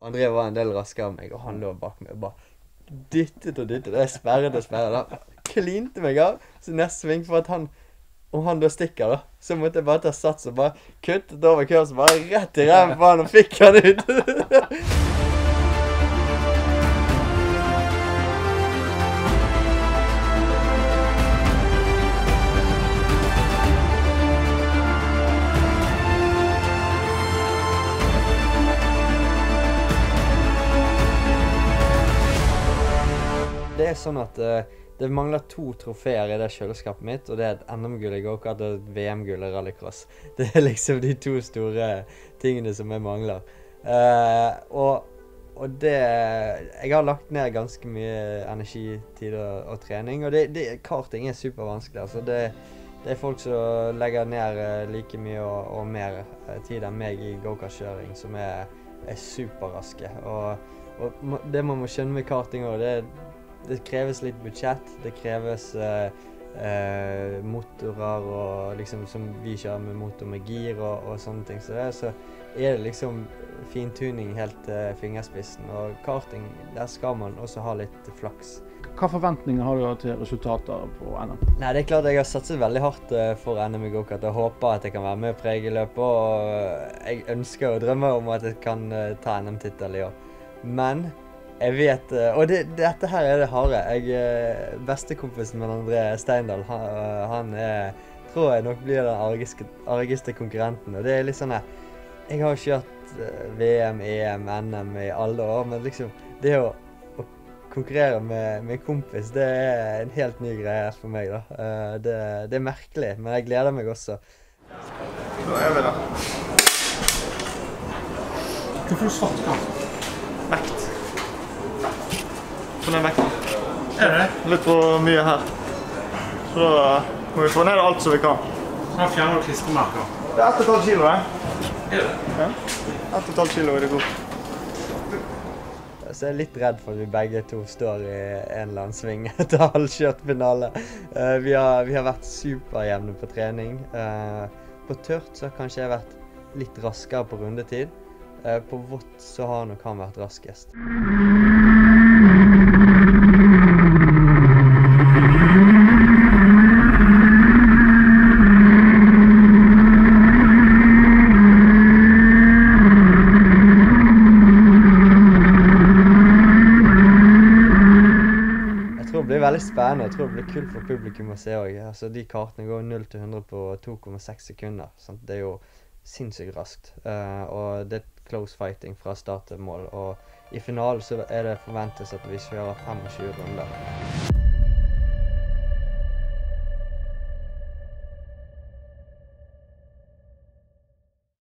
André var en del raskere enn meg, og han lå bak meg og bare dyttet og dyttet. Og jeg sperret og sperret. Han klinte meg av. Så neste sving for at han Om han da stikker, da, så måtte jeg bare ta sats og bare kuttet over kursen. Bare rett i ræven på han og fikk han ut. er sånn at uh, det mangler to trofeer i det kjøleskapet mitt, og det er et NM-gull i gokart og et VM-gull i rallycross. Det er liksom de to store tingene som jeg mangler. Uh, og, og det Jeg har lagt ned ganske mye energi, tid og, og trening, og det, det, karting er supervanskelig. Altså det, det er folk som legger ned eh, like mye og, og mer tid enn meg i gokartkjøring, som er, er superraske. Og, og det man må skjønne med karting òg, det, det kreves litt budsjett. Det kreves eh, eh, motorer og liksom som vi kjører med motor med gir og, og sånne ting. Så, det, så er det liksom fintuning helt til fingerspissen. Og karting, der skal man også ha litt flaks. Hva forventninger har du til resultater på NM? Nei, det er klart jeg har satset veldig hardt eh, for NM i gokart og håper at jeg kan være med og prege løpet. Og jeg ønsker og drømmer om at jeg kan eh, ta NM-tittel i år. Men jeg vet eh, Og det, dette her er det harde. Jeg, eh, Bestekompisen min André Steindal, han, eh, han er, tror jeg nok blir den argeste, argeste konkurrenten. Og det er litt sånn her Jeg har kjørt VM, EM, NM i alle år, men liksom det å å konkurrere med, med kompis, det er en helt ny greie for meg. da. Eh, Det, det er merkelig, men jeg gleder meg også. Da er vi der. Hvorfor får svart kart? Sånn er vekten. Er det? Litt for mye her. Så da må vi få ned alt som vi kan. Da fjerner du klistremerker. Det er 1,5 kilo, det. Er det? Ja. 1,5 kilo er det godt. Så jeg er litt redd for at vi begge to står i en eller annen sving etter halvkjørt finale. Eh, vi, har, vi har vært superjevne på trening. Eh, på tørt så har kanskje jeg vært litt raskere på rundetid. Eh, på vått så har nok han vært raskest. Jeg tror det blir veldig spennende. Jeg tror det blir kult for publikum å se òg. Altså, de kartene går 0 til 100 på 2,6 sekunder. Sant? Det er jo sinnssykt raskt. Uh, og det er close fighting fra start til mål. Og i finalen så er det forventes at vi kjører 25 runder.